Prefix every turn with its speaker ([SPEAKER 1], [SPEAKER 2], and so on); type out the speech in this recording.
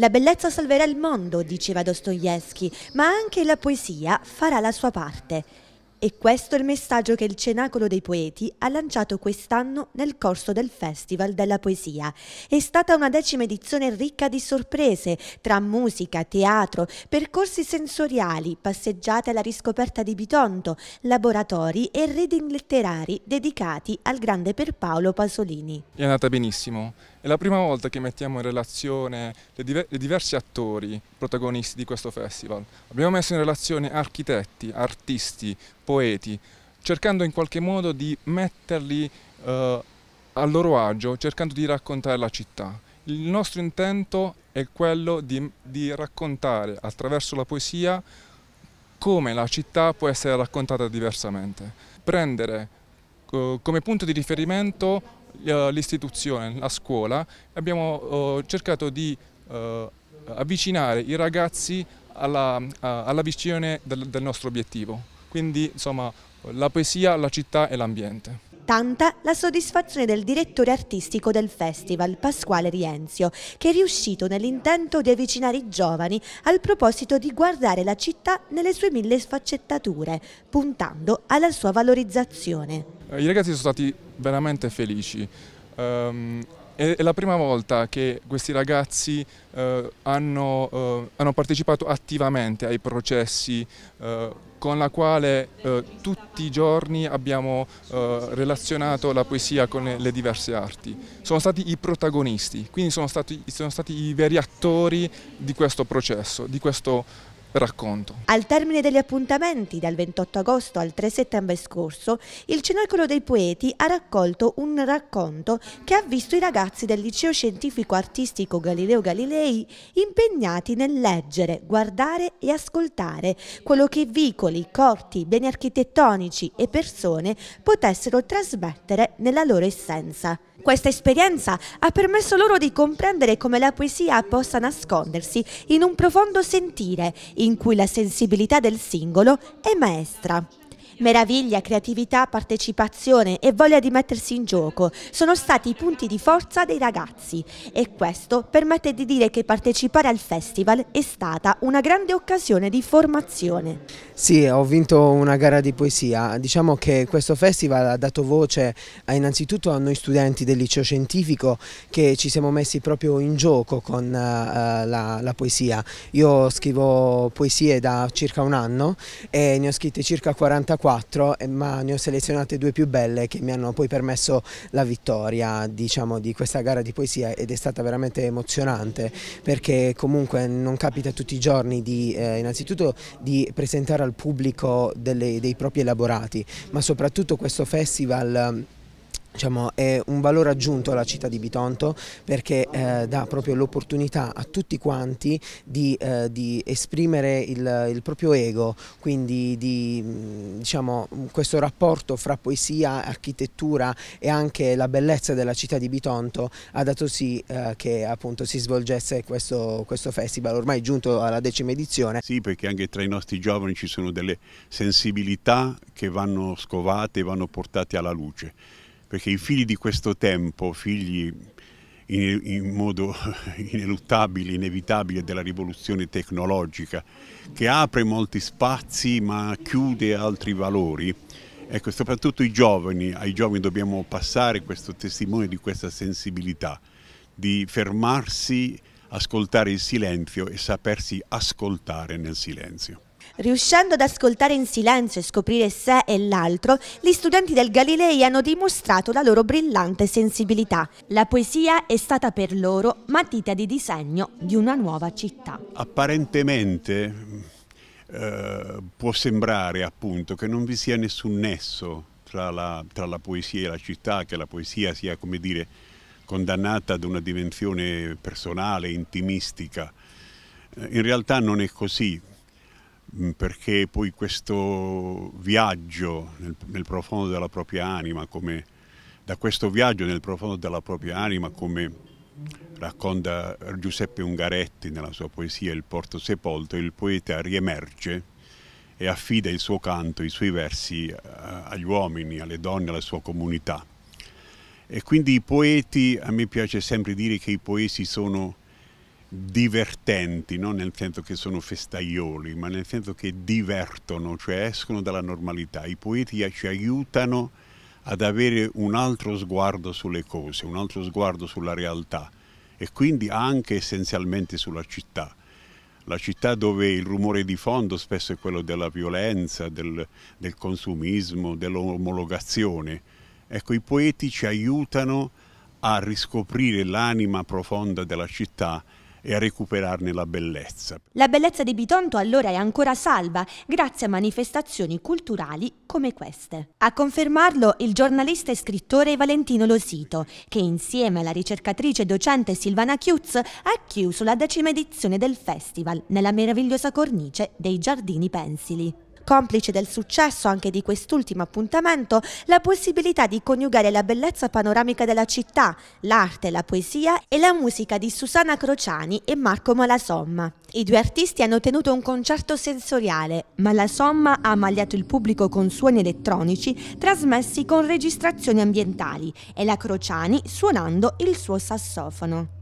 [SPEAKER 1] La bellezza salverà il mondo, diceva Dostoevsky, ma anche la poesia farà la sua parte. E questo è il messaggio che il Cenacolo dei Poeti ha lanciato quest'anno nel corso del Festival della Poesia. È stata una decima edizione ricca di sorprese, tra musica, teatro, percorsi sensoriali, passeggiate alla riscoperta di Bitonto, laboratori e reading letterari dedicati al grande Pierpaolo Pasolini.
[SPEAKER 2] È andata benissimo. È la prima volta che mettiamo in relazione i diversi attori protagonisti di questo festival. Abbiamo messo in relazione architetti, artisti, poeti, cercando in qualche modo di metterli eh, a loro agio, cercando di raccontare la città. Il nostro intento è quello di, di raccontare attraverso la poesia come la città può essere raccontata diversamente. Prendere eh, come punto di riferimento l'istituzione, la scuola, abbiamo eh, cercato di eh, avvicinare i ragazzi alla, alla visione del, del nostro obiettivo. Quindi insomma la poesia, la città e l'ambiente.
[SPEAKER 1] Tanta la soddisfazione del direttore artistico del festival, Pasquale Rienzio, che è riuscito nell'intento di avvicinare i giovani al proposito di guardare la città nelle sue mille sfaccettature, puntando alla sua valorizzazione.
[SPEAKER 2] I ragazzi sono stati veramente felici. Um, è, la prima volta che questi ragazzi eh, hanno, eh, hanno, partecipato attivamente ai processi eh, con la quale eh, tutti i giorni abbiamo eh, relazionato la poesia con le, diverse arti. Sono stati i protagonisti, quindi sono stati, sono stati i veri attori di questo processo, di questo racconto.
[SPEAKER 1] Al termine degli appuntamenti, dal 28 agosto al 3 settembre scorso, il Cenacolo dei Poeti ha raccolto un racconto che ha visto i ragazzi del Liceo Scientifico Artistico Galileo Galilei impegnati nel leggere, guardare e ascoltare quello che vicoli, corti, beni architettonici e persone potessero trasmettere nella loro essenza. Questa esperienza ha permesso loro di comprendere come la poesia possa nascondersi in un profondo sentire in cui la sensibilità del singolo è maestra. Meraviglia, creatività, partecipazione e voglia di mettersi in gioco sono stati i punti di forza dei ragazzi e questo permette di dire che partecipare al festival è stata una grande occasione di formazione.
[SPEAKER 3] Sì, ho vinto una gara di poesia. Diciamo che questo festival ha dato voce innanzitutto a noi studenti del liceo scientifico che ci siamo messi proprio in gioco con uh, la, la poesia. Io scrivo poesie da circa un anno e ne ho scritte circa 44 quattro, eh, ma ne ho selezionate due più belle che mi hanno poi permesso la vittoria diciamo, di questa gara di poesia ed è stata veramente emozionante perché comunque non capita tutti i giorni di eh, innanzitutto di presentare al pubblico delle, dei propri elaborati, ma soprattutto questo festival Diciamo, è un valore aggiunto alla città di Bitonto perché eh, dà proprio l'opportunità a tutti quanti di, eh, di esprimere il, il, proprio ego, quindi di, diciamo, questo rapporto fra poesia, architettura e anche la bellezza della città di Bitonto ha dato sì eh, che appunto si svolgesse questo, questo festival, ormai giunto alla decima edizione.
[SPEAKER 4] Sì, perché anche tra i nostri giovani ci sono delle sensibilità che vanno scovate vanno portate alla luce perché i figli di questo tempo, figli in, in modo ineluttabile, inevitabile della rivoluzione tecnologica, che apre molti spazi ma chiude altri valori, ecco, soprattutto i giovani, ai giovani dobbiamo passare questo testimone di questa sensibilità, di fermarsi, ascoltare il silenzio e sapersi ascoltare nel silenzio.
[SPEAKER 1] Riuscendo ad ascoltare in silenzio e scoprire sé e l'altro, gli studenti del Galilei hanno dimostrato la loro brillante sensibilità. La poesia è stata per loro matita di disegno di una nuova città.
[SPEAKER 4] Apparentemente eh, può sembrare appunto che non vi sia nessun nesso tra la, tra la poesia e la città, che la poesia sia come dire condannata ad una dimensione personale, intimistica. Eh, in realtà non è così, perché poi questo viaggio nel, nel, profondo della propria anima, come, da questo viaggio nel profondo della propria anima, come racconta Giuseppe Ungaretti nella sua poesia Il porto sepolto, il poeta riemerge e affida il suo canto, i suoi versi eh, agli uomini, alle donne, alla sua comunità. E quindi i poeti, a me piace sempre dire che i poeti sono divertenti, non nel senso che sono festaioli, ma nel senso che divertono, cioè escono dalla normalità. I poeti ci aiutano ad avere un altro sguardo sulle cose, un altro sguardo sulla realtà e quindi anche essenzialmente sulla città. La città dove il rumore di fondo spesso è quello della violenza, del, del consumismo, dell'omologazione. Ecco, i poeti ci aiutano a riscoprire l'anima profonda della città e a recuperarne la bellezza.
[SPEAKER 1] La bellezza di Bitonto allora è ancora salva grazie a manifestazioni culturali come queste. A confermarlo il giornalista e scrittore Valentino Losito, che insieme alla ricercatrice docente Silvana Chiuz ha chiuso la decima edizione del festival nella meravigliosa cornice dei Giardini Pensili. Complice del successo anche di quest'ultimo appuntamento, la possibilità di coniugare la bellezza panoramica della città, l'arte, la poesia e la musica di Susanna Crociani e Marco Malasomma. I due artisti hanno tenuto un concerto sensoriale, Malasomma ha ammagliato il pubblico con suoni elettronici trasmessi con registrazioni ambientali e la Crociani suonando il suo sassofono.